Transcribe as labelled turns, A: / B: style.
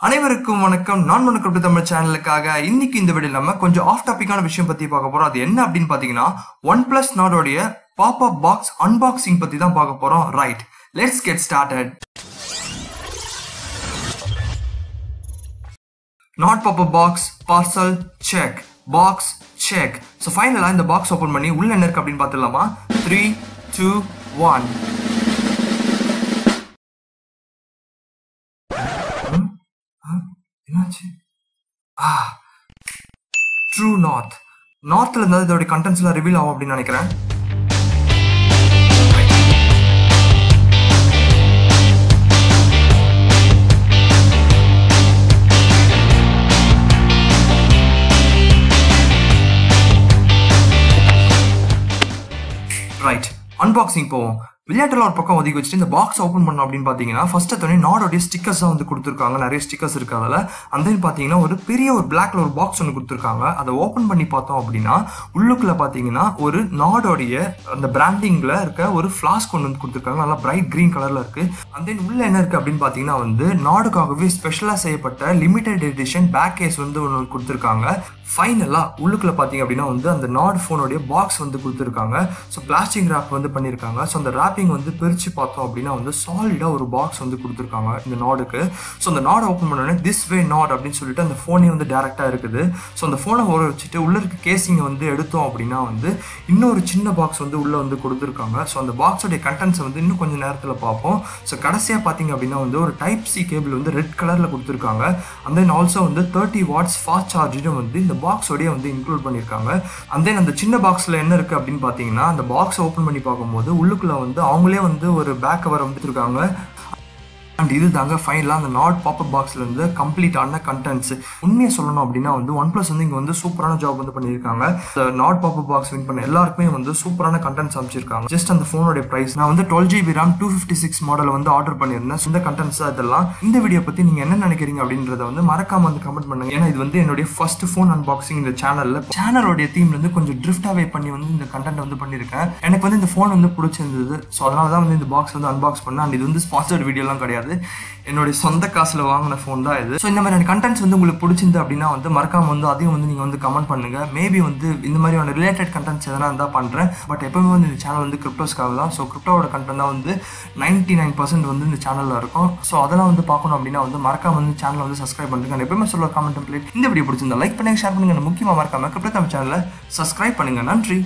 A: அனைவருக்கும் வணக்கம். நான் வணக்கம் தமிழ் சேனலுக்காக இன்னைக்கு இந்த வீடியோ நம்ம கொஞ்சம் ஆஃப் டாபிக்கான விஷயம் பத்தி பார்க்க போறோம். அது என்ன அப்படின்னு பாத்தீங்கன்னா ஒன் பிளஸ் நாடோடைய பாப் அப் பாக்ஸ் அன்பாக்சிங் பத்தி தான் பார்க்க போறோம். Right let's get started Nord pop up box parcel check box check so ஃபைனலாக இந்த பாக்ஸ் ஓப்பன் பண்ணி உள்ள என்ன இருக்கு அப்படின்னு பார்த்துடலாமா? த்ரீ டூ ஒன் என்னாச்சு? ஆ. ட்ரூ நார்த் நார்த்ல இருந்தால் இதோடைய கண்டென்ட்ஸ்லாம் ரிவீல் ஆகும் அப்படின்னு நினைக்கிறேன். ரைட் அன்பாக்சிங் போவோம். விளையாட்டுலாம் ஒரு பக்கம் ஒதுக்கி வச்சுட்டு இந்த பாக்ஸ் ஓப்பன் பண்ணோம் அப்படின்னு பார்த்தீங்கன்னா ஃபர்ஸ்ட் எடுத்தோடனே நாடோடைய ஸ்டிக்கர்ஸ் தான் வந்து கொடுத்துருக்காங்க. நிறைய ஸ்டிக்கர்ஸ் இருக்கு அதில் அந்த பார்த்தீங்கன்னா ஒரு பெரிய ஒரு பிளாக்ல ஒரு பாக்ஸ் ஒன்று கொடுத்துருக்காங்க. அதை ஓப்பன் பண்ணி பார்த்தோம் அப்படின்னா உள்ளுக்குள்ள பார்த்தீங்கன்னா ஒரு நாடோடைய அந்த பிராண்டிங்ல இருக்க ஒரு ஃபிளாஸ்க் ஒன்று வந்து கொடுத்துருக்காங்க. நல்லா பிரைட் கிரீன் கலர்ல இருக்கு. அந்த உள்ள என்ன இருக்கு அப்படின்னு பார்த்தீங்கன்னா வந்து நாடுக்காகவே ஸ்பெஷலாக செய்யப்பட்ட லிமிடெட் எடிஷன் பேக் கேஸ் வந்து ஒன்று கொடுத்துருக்காங்க. ஃபைனலாக உள்ளுக்குள்ள பார்த்தீங்க அப்படின்னா வந்து அந்த நாட் ஃபோனுடைய பாக்ஸ் வந்து கொடுத்துருக்காங்க. ஸோ பிளாஸ்டிக் ரேப் வந்து பண்ணியிருக்காங்க. ஸோ அந்த ரேப்பிங் வந்து பிரித்து பார்த்தோம் அப்படின்னா வந்து சாலிடாக ஒரு பாக்ஸ் வந்து கொடுத்துருக்காங்க இந்த நாடுக்கு. ஸோ அந்த நாடை ஓப்பன் பண்ணோடனே திஸ் வே நாட் அப்படின்னு சொல்லிட்டு அந்த ஃபோனே வந்து டேரெக்டாக இருக்குது. ஸோ அந்த ஃபோனை ஓர வச்சுட்டு உள்ள இருக்க கேசிங்கை வந்து எடுத்தோம் அப்படின்னா வந்து இன்னொரு சின்ன பாக்ஸ் வந்து உள்ளே வந்து கொடுத்துருக்காங்க. ஸோ அந்த பாக்ஸோடைய கண்டென்ட்ஸை வந்து இன்னும் கொஞ்சம் நேரத்தில் பார்ப்போம். ஸோ கடைசியாக பார்த்தீங்க அப்படின்னா வந்து ஒரு டைப் சி கேபிள் வந்து ரெட் கலரில் கொடுத்துருக்காங்க. அண்ட் தென் ஆல்சோ வந்து தேர்ட்டி வாட்ஸ் ஃபாஸ்ட் சார்ஜரும் வந்து இந்த பாக்ஸோடய வந்து இன்க்ளூட் பண்ணியிருக்காங்க. அண்ட் தென் அந்த சின்ன பாக்ஸில் என்ன இருக்குது அப்படின்னு பார்த்தீங்கன்னா அந்த பாக்ஸை ஓப்பன் பண்ணி பார்க்கும்போது உள்ளுக்குள்ளே வந்து அவங்களே வந்து ஒரு பேக் கவர் வந்துருக்காங்க அண்ட் இது தாங்க ஃபைனலாக அந்த நாட் பாப்பப் பாக்ஸ்லேருந்து கம்ப்ளீட்டான கண்டென்ட்ஸ் உண்மையை சொல்லணும் அப்படின்னா வந்து ஒன் ப்ளஸ் வந்து இங்கே வந்து சூப்பரான ஜாப் வந்து பண்ணியிருக்காங்க. நாட் பாப்பப் பாக்ஸ் வின் பண்ண எல்லாருக்குமே வந்து சூப்பரான கண்டென்ட்ஸ் அமைச்சிருக்காங்க ஜஸ்ட் அந்த ஃபோனோட ப்ரைஸ் நான் வந்து twelve GB RAM two fifty six model வந்து ஆர்டர் பண்ணியிருந்தேன். இந்த கண்டென்ட்ஸ் அதெல்லாம் இந்த வீடியோ பற்றி நீங்கள் என்ன நினைக்கிறீங்க அப்படின்றத வந்து மறக்காம வந்து கமெண்ட் பண்ணுங்க. ஏன்னா இது வந்து என்னுடைய ஃபர்ஸ்ட் ஃபோன் அன்பாக்சிங் இந்த சேனலில் சேனலோடைய தீம்லேருந்து கொஞ்சம் ட்ரிஃப்ட் அவே பண்ணி வந்து இந்த கண்டென்ட் வந்து பண்ணியிருக்கேன். எனக்கு வந்து இந்த ஃபோன் வந்து பிடிச்சிருந்தது. ஸோ அதனால தான் வந்து இந்த பாக்ஸ் வந்து அன்பாக்ஸ் பண்ணேன். அண்ட் இது வந்து ஸ்பான்சர்ட் வீடியோலாம் கிடையாது. என்னுடைய சொந்த காசில் வாங்கின ஃபோன் தான் இது. ஸோ இந்த மாதிரியான கண்டென்ட்ஸ் வந்து உங்களுக்கு பிடிச்சிருந்து அப்படின்னா வந்து மறக்காமல் வந்து அதையும் வந்து நீங்கள் வந்து கமெண்ட் பண்ணுங்க. மேபி வந்து இந்த மாதிரியான ரிலேட்டட் கண்டென்ட்ஸ் எதனா இருந்தால் பண்ணுறேன் பட் எப்பவுமே வந்து இந்த சேனல் வந்து கிரிப்டோஸ்க்காக தான். ஸோ கிரிப்டோட கண்டென்ட் தான் வந்து நைன்டி நைன் பர்சன்ட் வந்து இந்த சேனலில் இருக்கும். ஸோ அதெல்லாம் வந்து பார்க்கணும் அப்படின்னா வந்து மறக்காம வந்து சேனலை வந்து சப்ஸ்கிரைப் பண்ணுங்க. எப்பவுமே சொல்ல கமெண்ட் பிளேட் இந்த வீடியோ பிடிச்சிருந்தா லைக் பண்ணுங்க ஷேர் பண்ணுங்க. முக்கியமாக மறக்காம கிரிப்டோ தமிழ் சேனலை சப்ஸ்கிரைப் பண்ணுங்க. நன்றி.